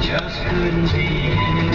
just couldn't be. any